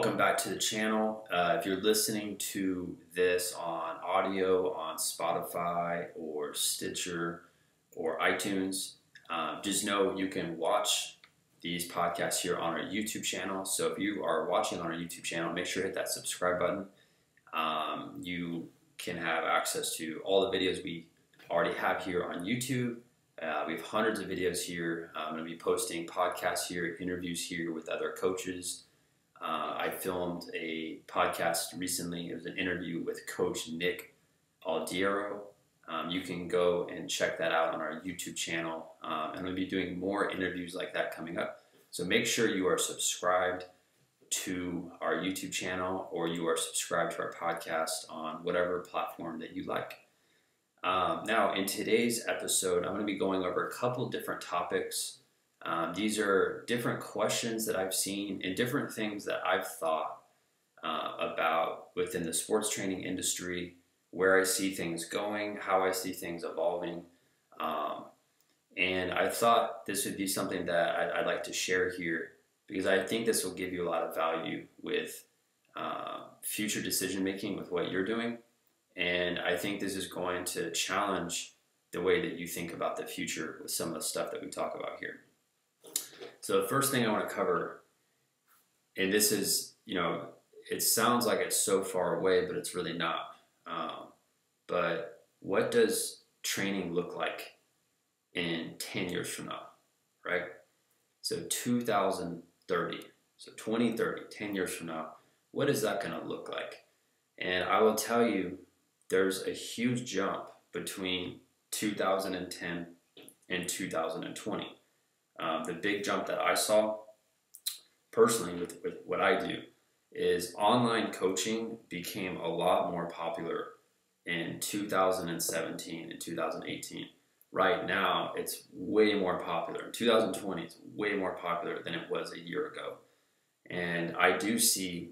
Welcome back to the channel. Uh, if you're listening to this on audio on Spotify or Stitcher or iTunes, um, just know you can watch these podcasts here on our YouTube channel. So if you are watching on our YouTube channel, make sure to hit that subscribe button. Um, you can have access to all the videos we already have here on YouTube. Uh, we have hundreds of videos here. I'm going to be posting podcasts here, interviews here with other coaches. Uh, I filmed a podcast recently. It was an interview with Coach Nick Aldiero. Um, you can go and check that out on our YouTube channel. Um, and we'll be doing more interviews like that coming up. So make sure you are subscribed to our YouTube channel or you are subscribed to our podcast on whatever platform that you like. Um, now, in today's episode, I'm going to be going over a couple different topics. Um, these are different questions that I've seen and different things that I've thought uh, about within the sports training industry, where I see things going, how I see things evolving. Um, and I thought this would be something that I'd, I'd, like to share here because I think this will give you a lot of value with uh, future decision making with what you're doing. And I think this is going to challenge the way that you think about the future with some of the stuff that we talk about here. So the first thing I want to cover, and this is, you know, it sounds like it's so far away, but it's really not. Um, but what does training look like in 10 years from now, right? So 2030, so 2030, 10 years from now, what is that going to look like? And I will tell you, there's a huge jump between 2010 and 2020. Um, the big jump that I saw personally with, with what I do is online coaching became a lot more popular in 2017 and 2018. Right now, it's way more popular. In 2020, it's way more popular than it was a year ago. And I do see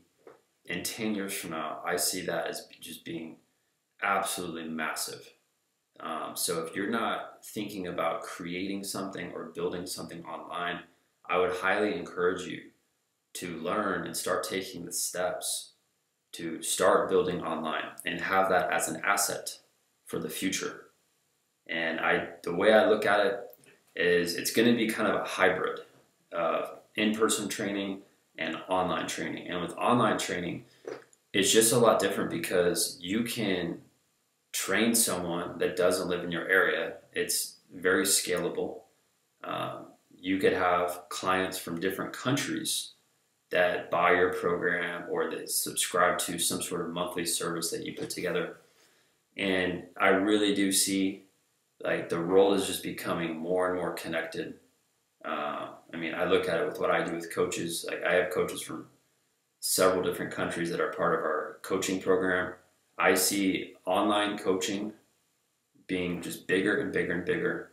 in 10 years from now, I see that as just being absolutely massive. Um, so if you're not thinking about creating something or building something online, I would highly encourage you to learn and start taking the steps to start building online and have that as an asset for the future. And I, the way I look at it is it's going to be kind of a hybrid of in-person training and online training. And with online training, it's just a lot different because you can train someone that doesn't live in your area, it's very scalable. Um, you could have clients from different countries that buy your program or that subscribe to some sort of monthly service that you put together. And I really do see like the world is just becoming more and more connected. Uh, I mean, I look at it with what I do with coaches. Like I have coaches from several different countries that are part of our coaching program. I see online coaching being just bigger and bigger and bigger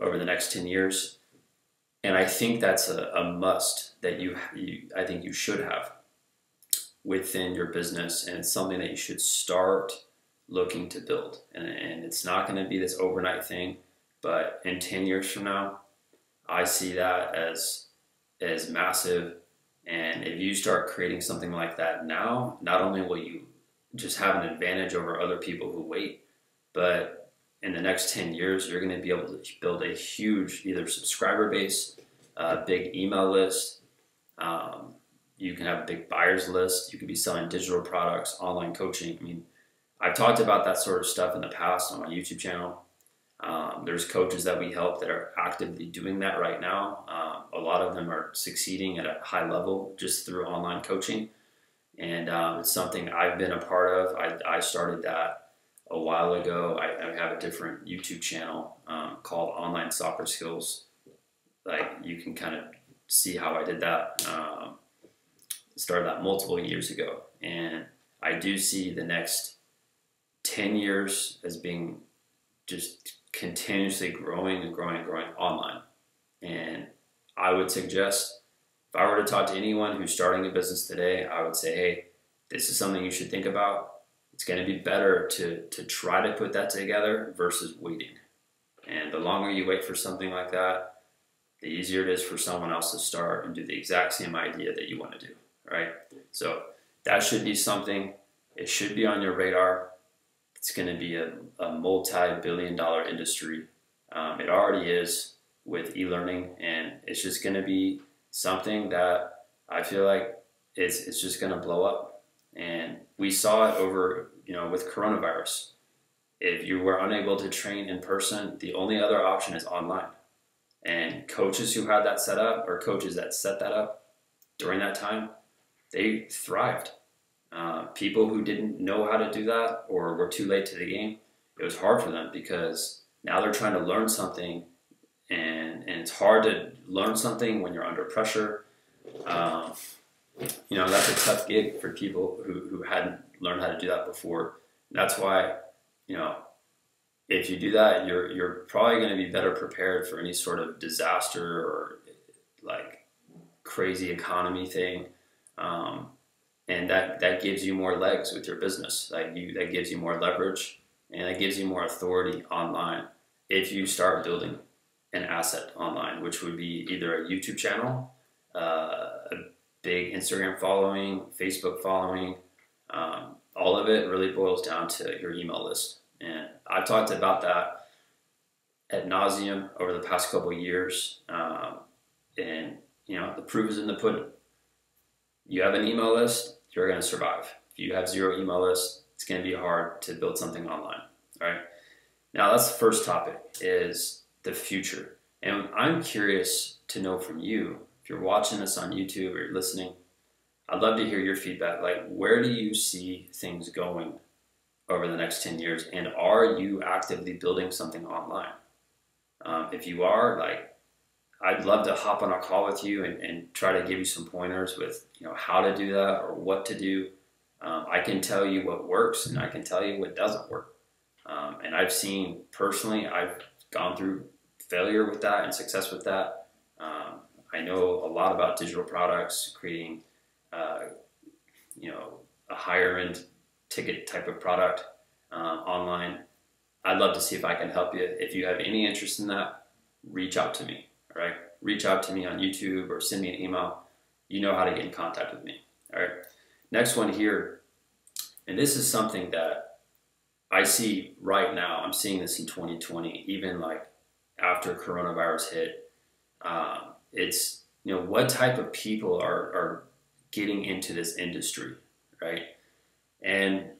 over the next 10 years. And I think that's a, a must that you, you, I think you should have within your business. And it's something that you should start looking to build. And, and it's not going to be this overnight thing, but in 10 years from now, I see that as, as massive. And if you start creating something like that now, not only will you just have an advantage over other people who wait. But in the next 10 years, you're going to be able to build a huge either subscriber base, a big email list. Um, you can have a big buyers list. You could be selling digital products, online coaching. I mean, I've talked about that sort of stuff in the past on my YouTube channel. Um, there's coaches that we help that are actively doing that right now. Um, a lot of them are succeeding at a high level just through online coaching and um, it's something I've been a part of. I, I started that a while ago. I, I have a different YouTube channel um, called Online Soccer Skills. Like you can kind of see how I did that. Um, started that multiple years ago, and I do see the next ten years as being just continuously growing and growing and growing online. And I would suggest if I were to talk to anyone who's starting a business today, I would say, hey, this is something you should think about. It's going to be better to, to try to put that together versus waiting. And the longer you wait for something like that, the easier it is for someone else to start and do the exact same idea that you want to do. right? So that should be something. It should be on your radar. It's going to be a, a multi-billion-dollar industry. Um, it already is with e-learning, and it's just going to be something that I feel like it's it's just going to blow up. And we saw it over, you know, with coronavirus. If you were unable to train in person, the only other option is online. And coaches who had that set up, or coaches that set that up during that time, they thrived. Uh, people who didn't know how to do that or were too late to the game, it was hard for them because now they're trying to learn something, and and it's hard to learn something when you're under pressure. Um, you know that's a tough gig for people who, who hadn't learned how to do that before. That's why you know if you do that, you're you're probably going to be better prepared for any sort of disaster or like crazy economy thing, um, and that that gives you more legs with your business. Like you, that gives you more leverage, and that gives you more authority online if you start building an asset online, which would be either a YouTube channel, uh, a big Instagram following, Facebook following. Um, all of it really boils down to your email list and I've talked about that at nauseum over the past couple years. Um, and, you know, the proof is in the pudding. You have an email list, you're going to survive. If you have zero email lists, it's going to be hard to build something online. All right. Now, that's the first topic is the future. And I'm curious to know from you, if you're watching this on YouTube or you're listening, I'd love to hear your feedback. Like, where do you see things going over the next 10 years? And are you actively building something online? Um, if you are, like, I'd love to hop on a call with you and, and, try to give you some pointers with, you know, how to do that or what to do. Um, I can tell you what works and I can tell you what doesn't work. Um, and I've seen personally, I've gone through failure with that and success with that. Um, I know a lot about digital products, creating, uh, you know, a higher end ticket type of product um, online, I'd love to see if I can help you. If you have any interest in that, reach out to me. All right, reach out to me on YouTube or send me an email. You know how to get in contact with me. All right. Next one here, and this is something that I see right now. I'm seeing this in 2020, even like after coronavirus hit. Um, it's you know what type of people are are getting into this industry, right? And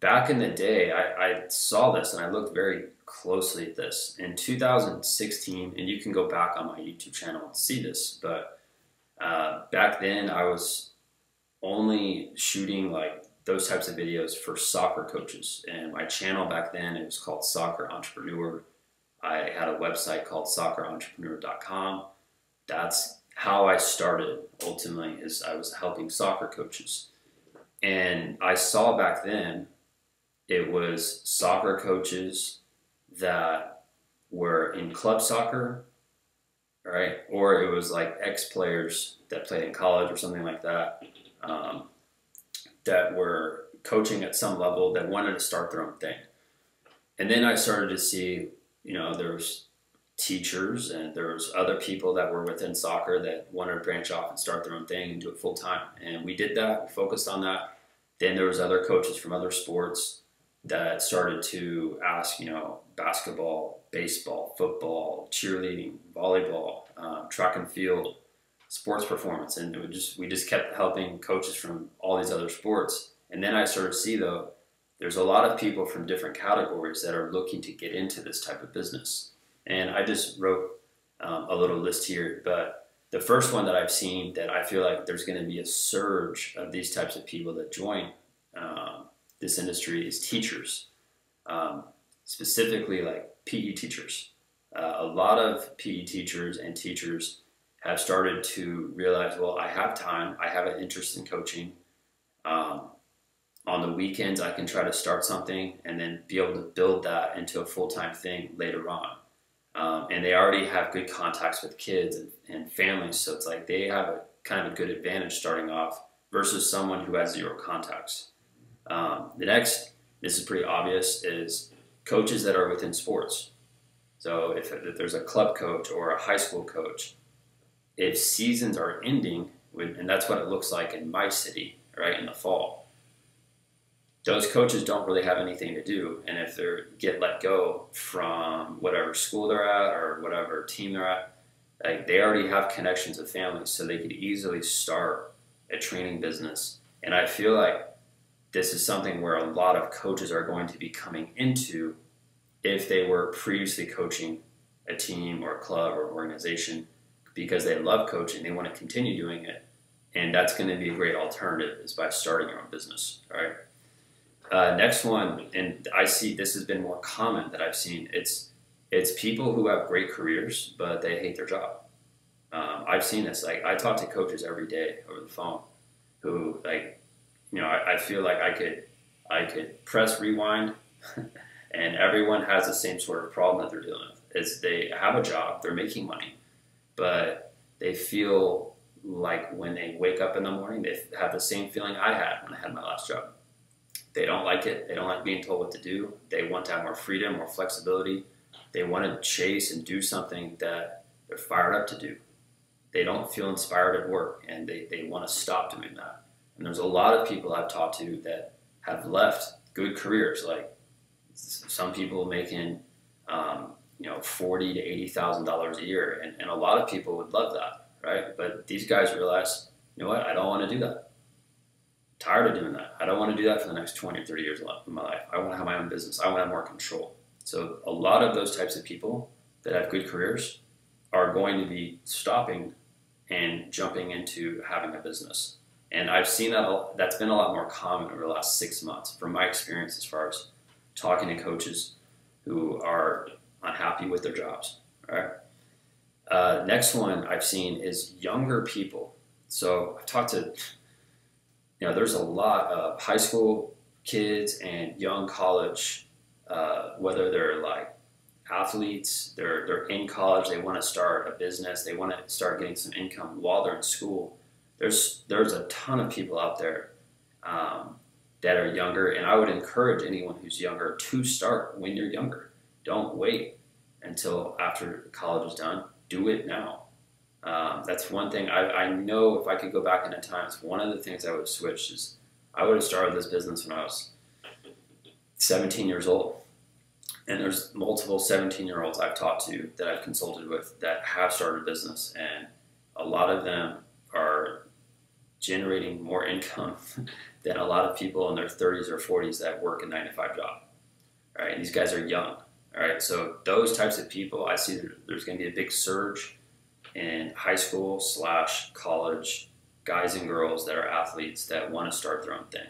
back in the day, I, I, saw this and I looked very closely at this. In 2016, and you can go back on my YouTube channel and see this, but uh, back then I was only shooting like those types of videos for soccer coaches. And my channel back then, it was called Soccer Entrepreneur. I had a website called soccerentrepreneur.com. That's how I started ultimately is I was helping soccer coaches. And I saw back then it was soccer coaches that were in club soccer, right? Or it was like ex players that played in college or something like that um, that were coaching at some level that wanted to start their own thing. And then I started to see, you know, there was teachers and there was other people that were within soccer that wanted to branch off and start their own thing and do it full time. And we did that. We focused on that. Then there was other coaches from other sports that started to ask, you know, basketball, baseball, football, cheerleading, volleyball, um, track and field, sports performance, and just we just kept helping coaches from all these other sports. And then I started to see though, there's a lot of people from different categories that are looking to get into this type of business. And I just wrote um, a little list here, but the first one that I've seen that I feel like there's going to be a surge of these types of people that join um, this industry is teachers, um, specifically like PE teachers. Uh, a lot of PE teachers and teachers have started to realize, well, I have time, I have an interest in coaching. Um, on the weekends, I can try to start something and then be able to build that into a full time thing later on. Um, and they already have good contacts with kids and, and, families, so it's like they have a kind of a good advantage starting off versus someone who has zero contacts. Um, the next, this is pretty obvious, is coaches that are within sports. So if, if there's a club coach or a high school coach, if seasons are ending and that's what it looks like in my city, right, in the fall. Those coaches don't really have anything to do, and if they get let go from whatever school they're at or whatever team they're at, like they already have connections with families, so they could easily start a training business. And I feel like this is something where a lot of coaches are going to be coming into if they were previously coaching a team or a club or organization because they love coaching, they want to continue doing it, and that's going to be a great alternative is by starting your own business. All right. Uh, next one, and I see this has been more common that I've seen. It's it's people who have great careers but they hate their job. Um, I've seen this. Like I talk to coaches every day over the phone, who like, you know, I, I feel like I could I could press rewind, and everyone has the same sort of problem that they're dealing with. Is they have a job, they're making money, but they feel like when they wake up in the morning, they have the same feeling I had when I had my last job. They don't like it. They don't like being told what to do. They want to have more freedom, more flexibility. They want to chase and do something that they're fired up to do. They don't feel inspired at work and they, they want to stop doing that. And there's a lot of people I've talked to that have left good careers, like some people making um, you know forty to eighty thousand dollars a year, and, and a lot of people would love that, right? But these guys realize, you know what, I don't want to do that. Tired of doing that. I don't want to do that for the next twenty or thirty years of my life. I want to have my own business. I want to have more control. So a lot of those types of people that have good careers are going to be stopping and jumping into having a business. And I've seen that that's been a lot more common over the last six months from my experience as far as talking to coaches who are unhappy with their jobs. Right. Uh, next one I've seen is younger people. So I've talked to, you know, there's a lot of high school kids and young college, uh, whether they're like athletes, they're, they're in college, they want to start a business, they want to start getting some income while they're in school. There's, there's a ton of people out there um, that are younger, and I would encourage anyone who's younger to start when you're younger don't wait until after college is done. Do it now. Um, that's one thing I, I know if I could go back into time, it's one of the things I would switch is I would have started this business when I was 17 years old. And there's multiple 17 year olds I've talked to that I've consulted with that have started a business, and a lot of them are generating more income than a lot of people in their 30s or 40s that work a nine to five job. Right? These guys are young. All right, so those types of people, I see there's going to be a big surge in high school slash college guys and girls that are athletes that want to start their own thing.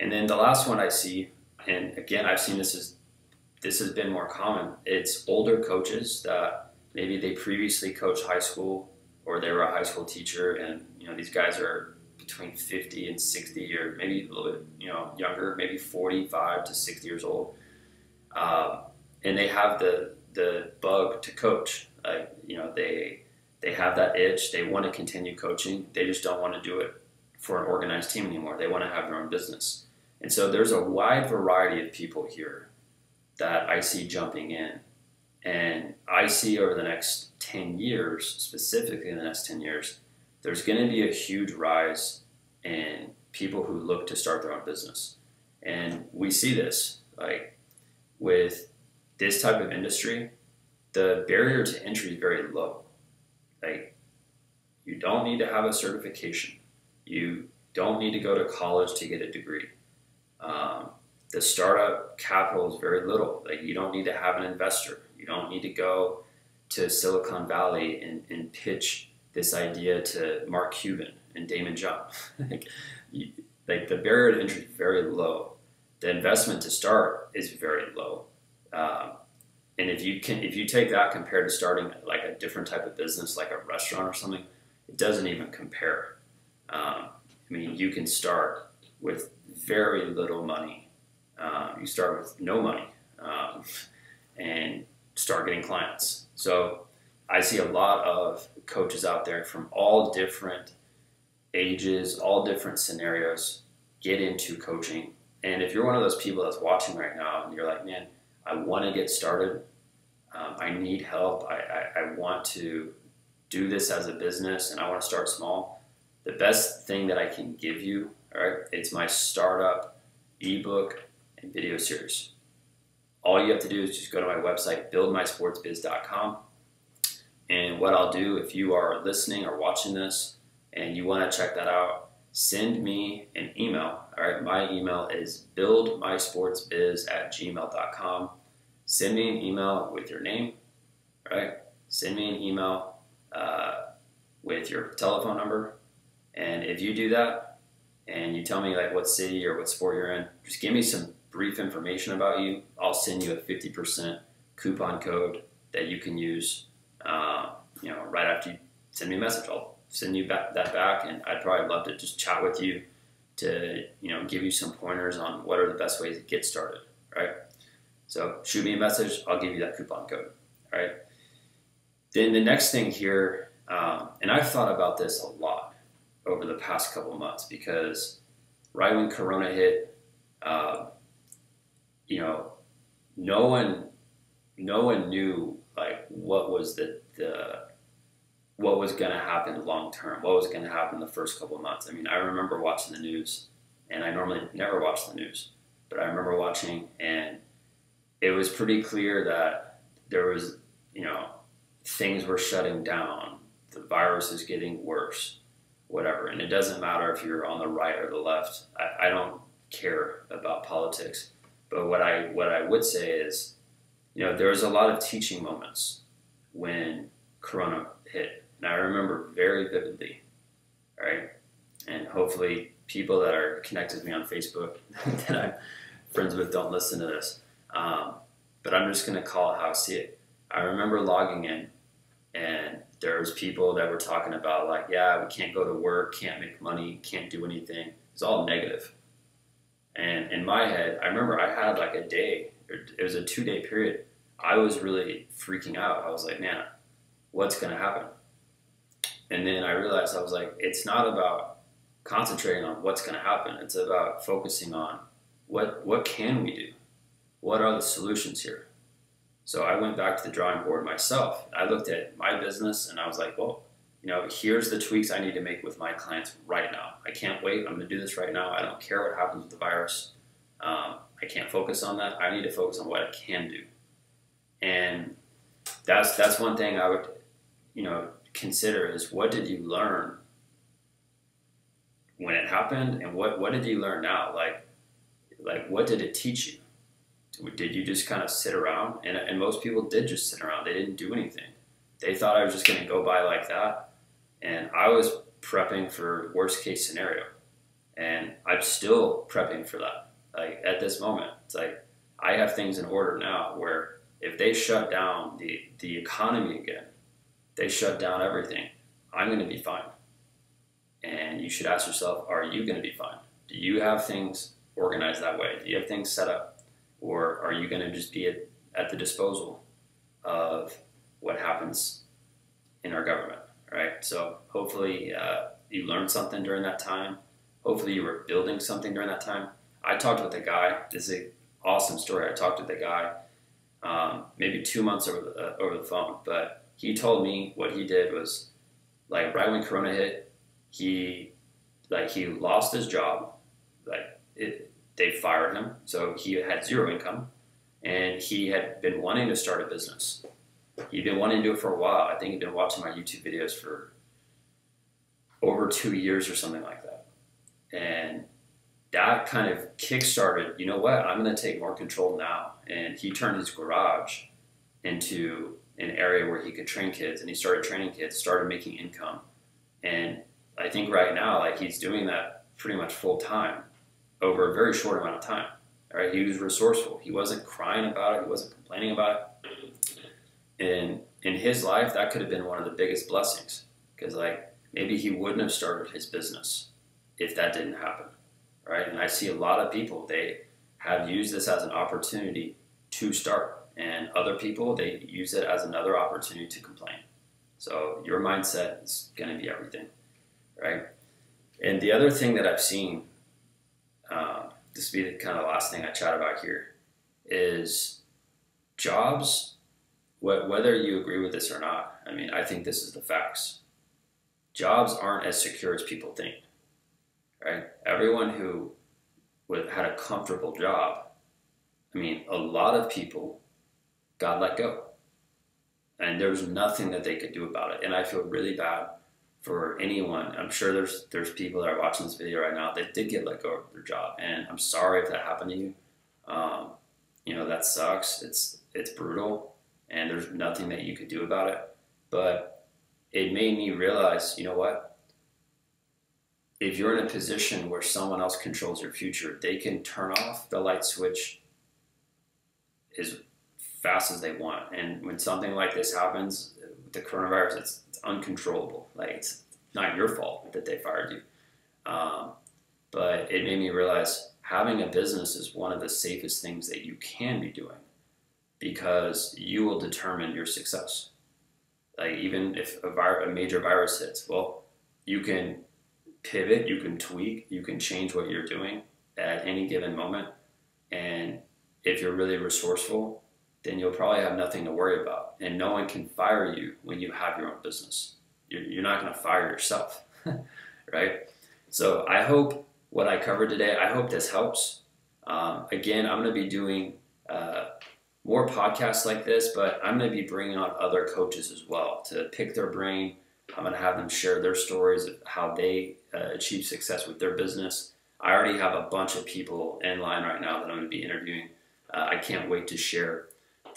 And then the last one I see, and again, I've seen this is this has been more common. It's older coaches that maybe they previously coached high school or they were a high school teacher, and you know these guys are between 50 and 60 or maybe a little bit you know younger, maybe 45 to 60 years old. Um, and they have the the bug to coach. Like you know, they they have that itch. They want to continue coaching. They just don't want to do it for an organized team anymore. They want to have their own business. And so there's a wide variety of people here that I see jumping in. And I see over the next 10 years, specifically in the next 10 years, there's going to be a huge rise in people who look to start their own business. And we see this like with this type of industry, the barrier to entry is very low. Like, you don't need to have a certification. You don't need to go to college to get a degree. Um, the startup capital is very little. Like, you don't need to have an investor. You don't need to go to Silicon Valley and, and pitch this idea to Mark Cuban and Daymond John. like, you, like, the barrier to entry is very low. The investment to start is very low. Um, and if you can, if you take that compared to starting like a different type of business, like a restaurant or something, it doesn't even compare. Um, I mean, you can start with very little money. Um, you start with no money um, and start getting clients. So I see a lot of coaches out there from all different ages, all different scenarios get into coaching. And if you're one of those people that's watching right now and you're like, man, I want to get started. Um, I need help. I, I, I, want to do this as a business and I want to start small. the best thing that I can give you, all right, it's my startup ebook and video series. All you have to do is just go to my website, buildmysportsbiz.com. And what I'll do if you are listening or watching this and you want to check that out, send me an email. All right, my email is buildmysportsbiz at gmail.com. Send me an email with your name, right? Send me an email uh, with your telephone number. And if you do that and you tell me like what city or what sport you're in, just give me some brief information about you. I'll send you a 50% coupon code that you can use, uh, you know, right after you send me a message. I'll send you back, that back and I'd probably love to just chat with you to, you know, give you some pointers on what are the best ways to get started, right? So shoot me a message. I'll give you that coupon code, right? Then the next thing here, um, and I've thought about this a lot over the past couple months because right when Corona hit, uh, you know, no one, no one knew like what was the the what was going to happen long term, what was going to happen the first couple months. I mean, I remember watching the news, and I normally never watch the news, but I remember watching, and it was pretty clear that there was, you know, things were shutting down, the virus is getting worse, whatever. And it doesn't matter if you're on the right or the left. I, I don't care about politics. But what I what I would say is, you know, there was a lot of teaching moments when Corona hit, and I remember very vividly. Right, and hopefully people that are connected with me on Facebook that I'm friends with don't listen to this. Um, but I'm just going to call it how I see it. I remember logging in, and there was people that were talking about like, yeah, we can't go to work, can't make money, can't do anything. It's all negative. And in my head, I remember I had like a day, it was a two day period. I was really freaking out. I was like, man, what's going to happen? And then I realized I was like, it's not about concentrating on what's going to happen. It's about focusing on what what can we do? What are the solutions here? So I went back to the drawing board myself. I looked at my business and I was like, well, you know, here's the tweaks I need to make with my clients right now. I can't wait. I'm going to do this right now. I don't care what happens with the virus. Um, I can't focus on that. I need to focus on what I can do. And that's that's one thing I would, you know, consider is what did you learn when it happened, and what what did you learn now? Like, like what did it teach you? Did you just kind of sit around? And, and most people did just sit around. They didn't do anything. They thought I was just going to go by like that and I was prepping for worst case scenario, and I'm still prepping for that. Like at this moment, it's like I have things in order now where if they shut down the the economy again, they shut down everything. I'm going to be fine. And you should ask yourself, are you going to be fine? Do you have things organized that way? Do you have things set up? Or are you going to just be at, at the disposal of what happens in our government? right? So hopefully uh, you learned something during that time. Hopefully you were building something during that time. I talked with a guy. This is an awesome story. I talked with a guy um, maybe two months over the, uh, over the phone, but he told me what he did was like right when Corona hit, he like he lost his job, like it, they fired him, so he had zero income, and he had been wanting to start a business he'd been wanting to do it for a while. I think he'd been watching my YouTube videos for over two years or something like that. And that kind of kick-started, you know what, I'm going to take more control now. And he turned his garage into an area where he could train kids and he started training kids, started making income. And I think right now, like he's doing that pretty much full time over a very short amount of time. Right, he was resourceful. He wasn't crying about it. He wasn't complaining about it in in his life that could have been one of the biggest blessings because like maybe he wouldn't have started his business if that didn't happen right and i see a lot of people they have used this as an opportunity to start and other people they use it as another opportunity to complain so your mindset is going to be everything right and the other thing that i've seen uh, this will be the kind of last thing i chat about here is jobs whether you agree with this or not, I mean, I think this is the facts. jobs aren't as secure as people think. Right? Everyone who had a comfortable job, I mean, a lot of people got let go. And there was nothing that they could do about it. And I feel really bad for anyone. I'm sure there's there's people that are watching this video right now that did get let go of their job, and I'm sorry if that happened to you. Um, you know that sucks. It's it's brutal, and there's nothing that you could do about it. But it made me realize, you know what? If you're in a position where someone else controls your future, they can turn off the light switch as fast as they want. And when something like this happens, the coronavirus, it's, it's uncontrollable. Like it's not your fault that they fired you. Um, but it made me realize having a business is one of the safest things that you can be doing because you will determine your success. Like even if a, a major virus hits, well, you can pivot, you can tweak, you can change what you're doing at any given moment. And if you're really resourceful, then you'll probably have nothing to worry about. And no one can fire you when you have your own business. You're, you're not going to fire yourself, right? So I hope what I covered today, I hope this helps. Um, again, I'm going to be doing uh, more podcasts like this, but I'm going to be bringing on other coaches as well to pick their brain. I'm going to have them share their stories of how they uh, achieve success with their business. I already have a bunch of people in line right now that I'm going to be interviewing. Uh, I can't wait to share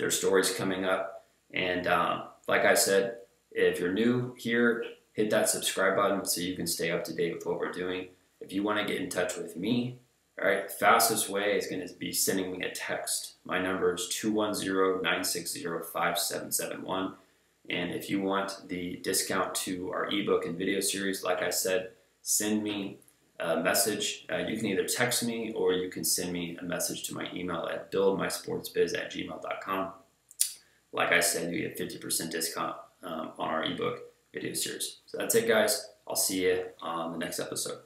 their stories coming up. And um, like I said, if you're new here, hit that subscribe button so you can stay up to date with what we're doing. If you want to get in touch with me, all right, the fastest way is going to be sending me a text. My number is 210-960-5771. And if you want the discount to our ebook and video series, like I said, send me message. Uh, you can either text me or you can send me a message to my email at buildmysportsbiz at gmail.com. Like I said, you get 50% discount um, on our ebook video series. So that's it, guys. I'll see you on the next episode.